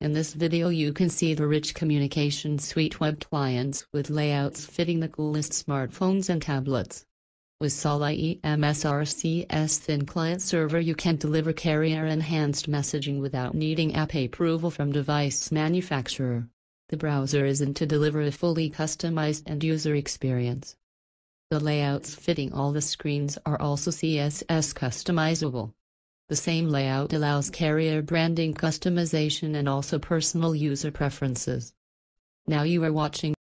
In this video you can see the rich communication suite web clients with layouts fitting the coolest smartphones and tablets. With Solaiemes RCS Thin Client Server you can deliver carrier-enhanced messaging without needing app approval from device manufacturer. The browser is in to deliver a fully customized end-user experience. The layouts fitting all the screens are also CSS customizable. The same layout allows carrier branding customization and also personal user preferences. Now you are watching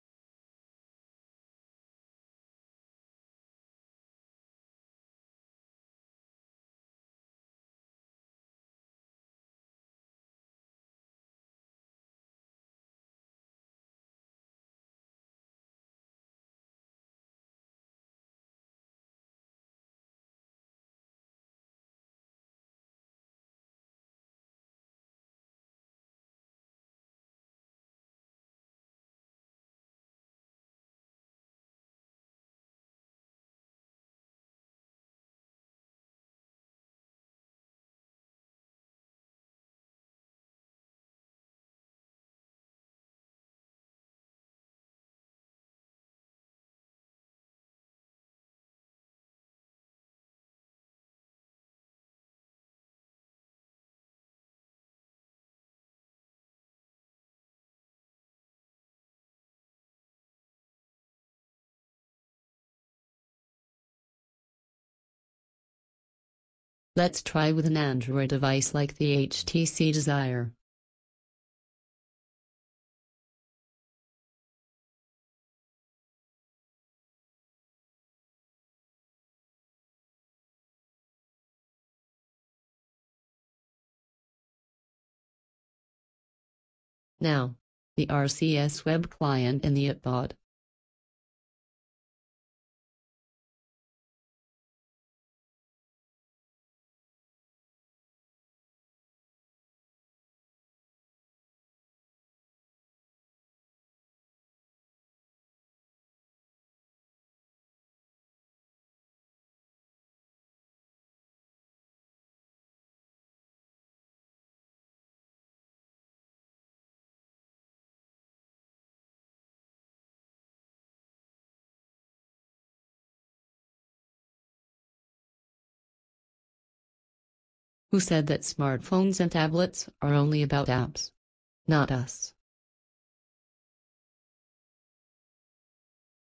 Let's try with an Android device like the HTC Desire. Now, the RCS web client in the iPad. Who said that smartphones and tablets are only about apps? Not us.